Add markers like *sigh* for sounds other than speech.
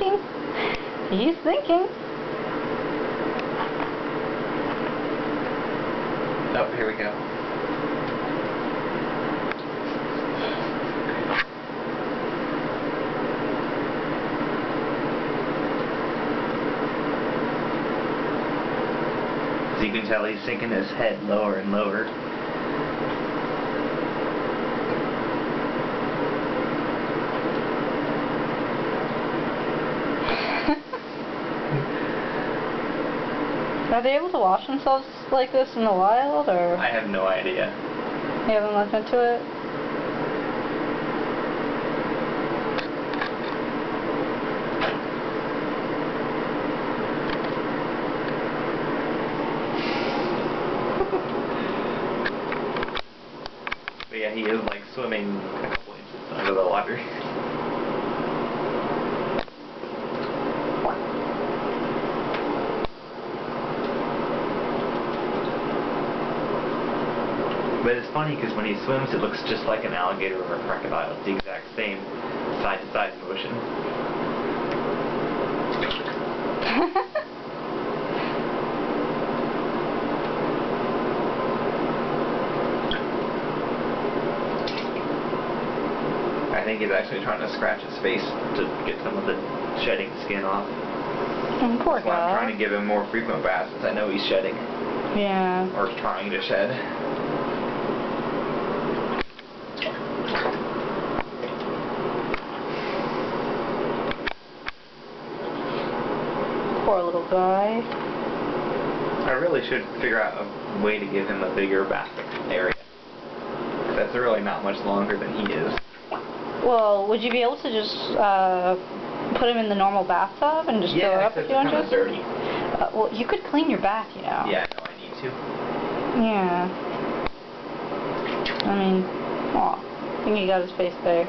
He's thinking. Oh, here we go. As you can tell, he's sinking his head lower and lower. Are they able to wash themselves like this in the wild, or I have no idea. you haven't looked into it? But yeah, he is like swimming a couple inches under the water. *laughs* But it's funny because when he swims, it looks just like an alligator or a crocodile. It's the exact same side-to-side motion. *laughs* I think he's actually trying to scratch his face to get some of the shedding skin off. Oh, poor That's why I'm trying to give him more frequent baths since I know he's shedding. Yeah. Or trying to shed. Poor little guy. I really should figure out a way to give him a bigger bath area. That's really not much longer than he is. Well, would you be able to just uh, put him in the normal bathtub and just fill it up if you it's want kind to? of dirty. Uh, well, you could clean your bath, you know. Yeah, no, I need to. Yeah. I mean, aw. I think he got his face there.